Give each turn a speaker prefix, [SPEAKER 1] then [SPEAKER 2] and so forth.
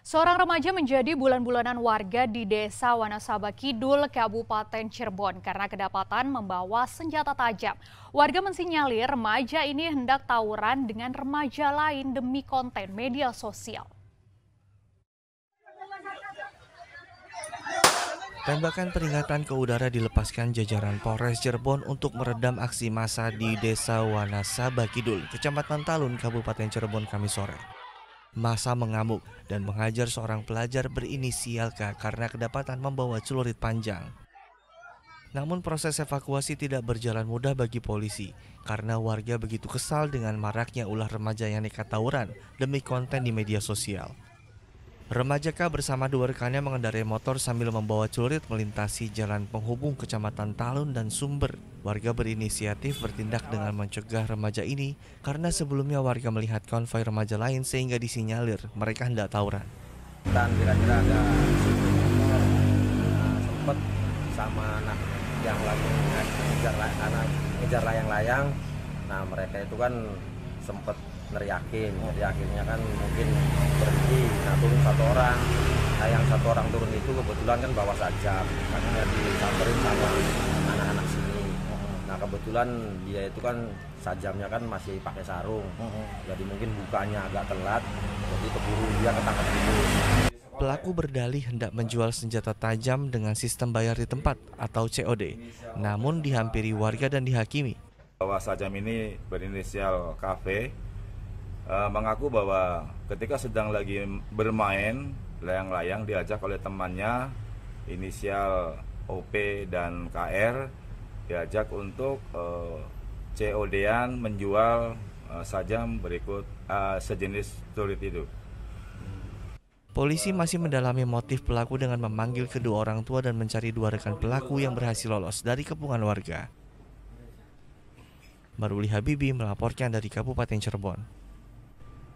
[SPEAKER 1] Seorang remaja menjadi bulan-bulanan warga di Desa Wanasaba Kidul, Kabupaten Cirebon karena kedapatan membawa senjata tajam. Warga mensinyalir remaja ini hendak tawuran dengan remaja lain demi konten media sosial.
[SPEAKER 2] Tembakan peringatan ke udara dilepaskan jajaran Polres Cirebon untuk meredam aksi massa di Desa Wanasaba Kidul, Kecamatan Talun, Kabupaten Cirebon, Kamis sore. Masa mengamuk dan menghajar seorang pelajar berinisial K karena kedapatan membawa celurit panjang. Namun proses evakuasi tidak berjalan mudah bagi polisi karena warga begitu kesal dengan maraknya ulah remaja yang nekat tawuran demi konten di media sosial. Remaja K bersama dua rekannya mengendarai motor sambil membawa celurit melintasi jalan penghubung kecamatan Talun dan Sumber. Warga berinisiatif bertindak dengan mencegah remaja ini karena sebelumnya warga melihat konvoi remaja lain sehingga disinyalir mereka hendak tawuran.
[SPEAKER 3] Dan kira-kira ada sempat sama anak yang lagi ngejar anak ngejar layang-layang. Nah mereka itu kan sempat neriakin jadi akhirnya kan mungkin berhenti nah turun satu orang. Nah yang satu orang turun itu kebetulan kan bawa sajam. Makanya disamperin sama anak-anak sini. Nah kebetulan dia itu kan sajamnya kan masih pakai sarung. Jadi mungkin bukanya agak telat. Jadi keburu dia ketangkap itu
[SPEAKER 2] Pelaku berdalih hendak menjual senjata tajam dengan sistem bayar di tempat atau COD, namun dihampiri warga dan dihakimi.
[SPEAKER 4] Bahwa sajam ini berinisial KV uh, mengaku bahwa ketika sedang lagi bermain layang-layang diajak oleh temannya inisial OP dan KR diajak untuk uh, eh, COD-an menjual uh, sajam berikut uh, sejenis turit itu.
[SPEAKER 2] Polisi masih mendalami motif pelaku dengan memanggil kedua orang tua dan mencari dua rekan pelaku yang berhasil lolos dari kepungan warga. Maruli Habibi melaporkan dari Kabupaten Cirebon.